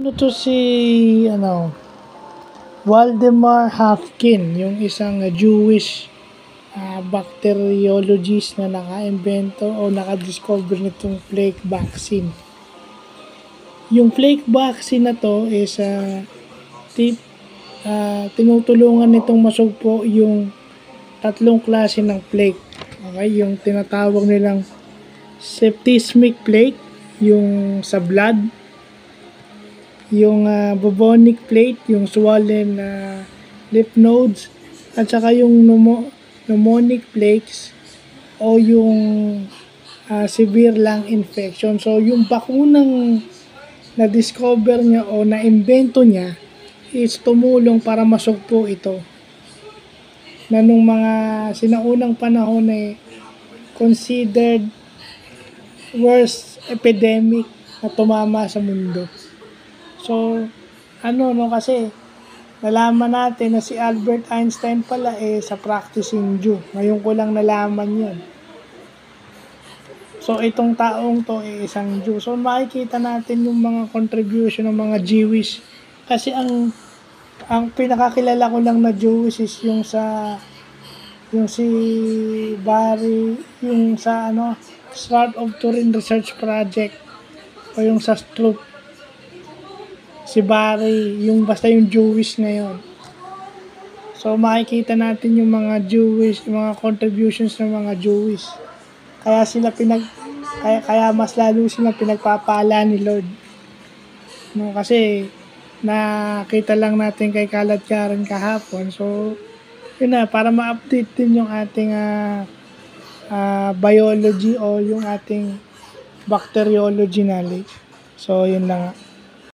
Ano to si, ano, Waldemar Hafkin, yung isang Jewish uh, bacteriologist na naka-invento o naka-discover nitong plague vaccine. Yung plague vaccine na to is uh, tip, uh, tinutulungan nitong masugpo yung tatlong klase ng plague. Okay, yung tinatawag nilang septismic plague, yung sa blood, yung uh, bubonic plate, yung swollen uh, lymph nodes, at saka yung pneumo- pneumonic plaques o yung uh, severe lung infection. So, yung bakunang na-discover niya o na-invento niya is tumulong para masugpo ito. Na nung mga sinaunang panahon ay considered worst epidemic na tumama sa mundo. So, ano, no, kasi nalaman natin na si Albert Einstein pala eh sa practicing Jew. Ngayon ko lang nalaman yun. So, itong taong to eh isang Jew. So, makikita natin yung mga contribution ng mga Jewish. Kasi ang ang pinakakilala ko lang na Jewish is yung sa yung si Barry, yung sa ano, Start of Turin Research Project o yung sa Stroop si Barry, yung basta yung Jewish na yon. So makikita natin yung mga Jewish, yung mga contributions ng mga Jewish. Kaya sila pinag kaya, kaya mas lalo sila pinagpapala ni Lord. No, kasi nakita lang natin kay Kalat Karen kahapon. So, yun na, para ma-update din yung ating uh, uh, biology o yung ating bacteriology knowledge. So, yun lang.